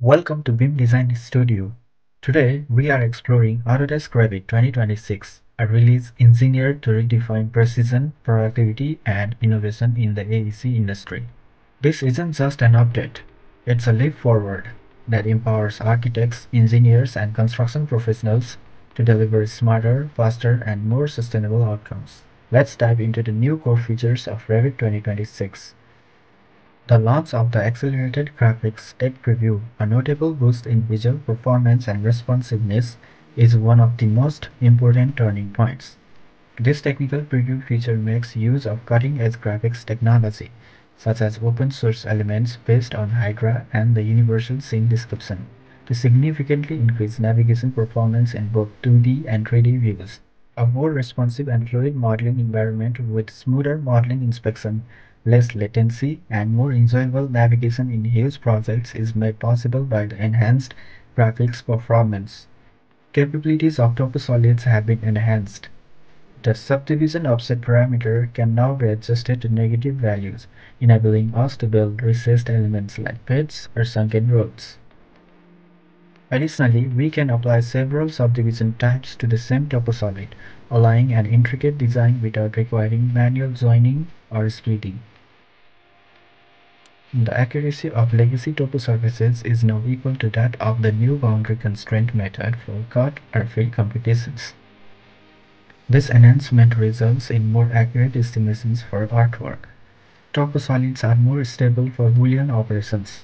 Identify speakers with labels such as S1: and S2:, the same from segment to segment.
S1: Welcome to BIM Design Studio. Today we are exploring Autodesk Revit 2026, a release engineered to redefine precision, productivity, and innovation in the AEC industry. This isn't just an update, it's a leap forward that empowers architects, engineers, and construction professionals to deliver smarter, faster, and more sustainable outcomes. Let's dive into the new core features of Revit 2026. The launch of the Accelerated Graphics Tech Preview, a notable boost in visual performance and responsiveness, is one of the most important turning points. This technical preview feature makes use of cutting-edge graphics technology, such as open source elements based on Hydra and the Universal Scene Description, to significantly increase navigation performance in both 2D and 3D views. A more responsive and fluid modeling environment with smoother modeling inspection less latency, and more enjoyable navigation in huge projects is made possible by the enhanced graphics performance. Capabilities of TopoSolids have been enhanced. The subdivision offset parameter can now be adjusted to negative values, enabling us to build recessed elements like pits or sunken roads. Additionally, we can apply several subdivision types to the same toposolid, allowing an intricate design without requiring manual joining or splitting. The accuracy of legacy topo surfaces is now equal to that of the new boundary constraint method for cut or fill computations. This enhancement results in more accurate estimations for earthwork. Toposolids are more stable for Boolean operations.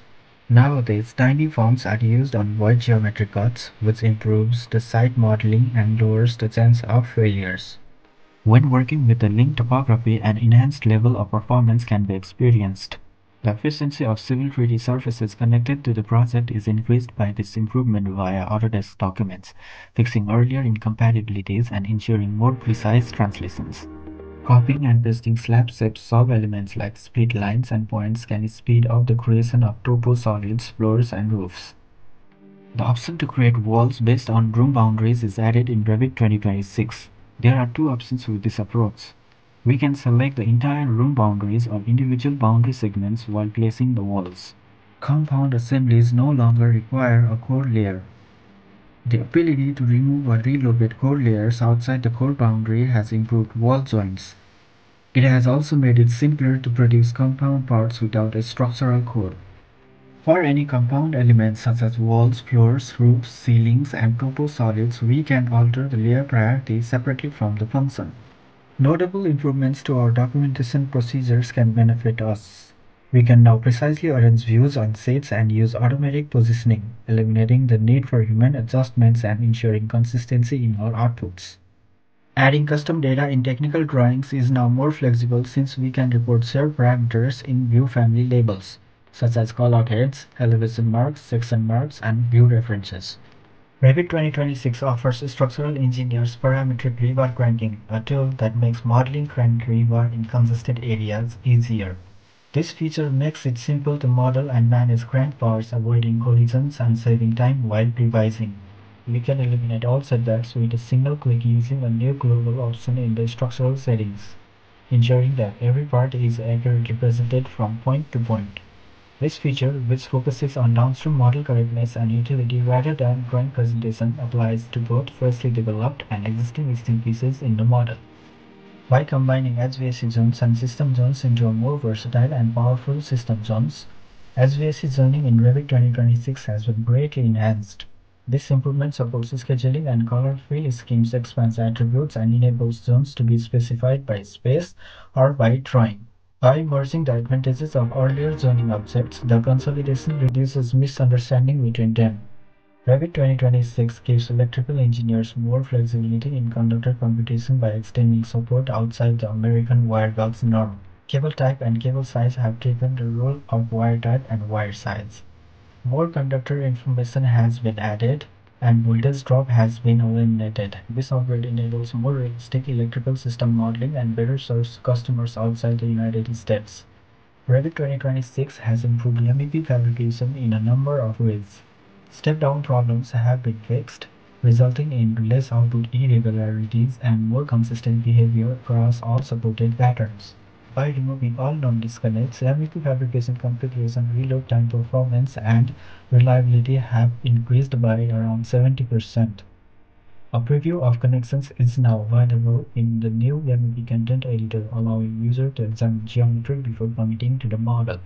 S1: Nowadays, tiny forms are used on void geometry cuts, which improves the site modeling and lowers the chance of failures. When working with the linked topography, an enhanced level of performance can be experienced. The efficiency of civil 3D surfaces connected to the project is increased by this improvement via Autodesk documents, fixing earlier incompatibilities and ensuring more precise translations. Copying and pasting slab shaped sub-elements like split lines and points can speed up the creation of topo solids, floors, and roofs. The option to create walls based on room boundaries is added in Revit 2026. There are two options with this approach. We can select the entire room boundaries or individual boundary segments while placing the walls. Compound assemblies no longer require a core layer. The ability to remove or relocate core layers outside the core boundary has improved wall joints. It has also made it simpler to produce compound parts without a structural core. For any compound elements such as walls, floors, roofs, ceilings, and topo solids, we can alter the layer priority separately from the function. Notable improvements to our documentation procedures can benefit us. We can now precisely arrange views on sheets and use automatic positioning, eliminating the need for human adjustments and ensuring consistency in our outputs. Adding custom data in technical drawings is now more flexible since we can report shared parameters in view family labels, such as callout heads, elevation marks, section marks, and view references. Revit 2026 offers structural engineers parametric rebar cranking, a tool that makes modeling cranked rebar in congested areas easier. This feature makes it simple to model and manage crank bars, avoiding collisions and saving time while revising. We can eliminate all setbacks with a single click using a new global option in the structural settings, ensuring that every part is accurately presented from point to point. This feature, which focuses on downstream model correctness and utility rather than drawing presentation, applies to both freshly developed and existing existing pieces in the model. By combining HVAC zones and system zones into a more versatile and powerful system zones, HVAC zoning in Revit 2026 has been greatly enhanced. This improvement supports scheduling and color fill schemes expands attributes and enables zones to be specified by space or by drawing. By merging the advantages of earlier zoning objects, the consolidation reduces misunderstanding between them. Revit 2026 gives electrical engineers more flexibility in conductor computation by extending support outside the American wire gauge norm. Cable type and cable size have taken the role of wire type and wire size. More conductor information has been added, and voltage drop has been eliminated. This upgrade enables more realistic electrical system modeling and better serves customers outside the United States. Revit 2026 has improved MEP fabrication in a number of ways. Step-down problems have been fixed, resulting in less output irregularities and more consistent behavior across all supported patterns. By removing all known disconnects, MEP fabrication configuration, reload time performance, and reliability have increased by around 70%. A preview of connections is now available in the new MEP content editor, allowing users to examine geometry before committing to the model.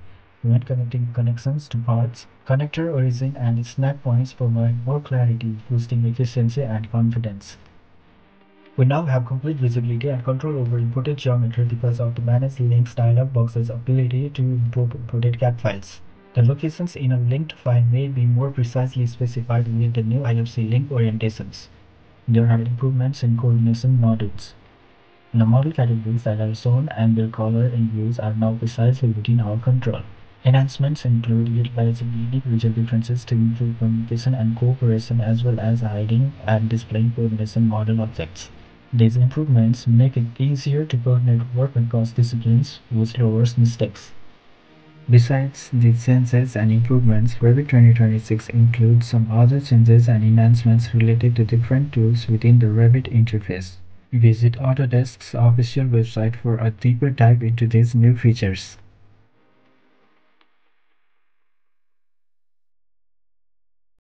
S1: When connecting connections to parts, connector origin and snap points provide more clarity, boosting efficiency and confidence. We now have complete visibility and control over imported geometry because of the Manage Links dialog box's ability to import imported CAD files. The locations in a linked file may be more precisely specified with the new IFC link orientations. There are improvements in coordination modules. The model categories that are shown and their color and views are now precisely within our control. Enhancements include utilizing unique visual differences to improve communication and cooperation as well as hiding and displaying coordination model objects. These improvements make it easier to coordinate work across disciplines, which lowers mistakes. Besides these changes and improvements, Revit 2026 includes some other changes and enhancements related to different tools within the Revit interface. Visit Autodesk's official website for a deeper dive into these new features.